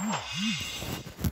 Oh.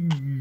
Mm-hmm.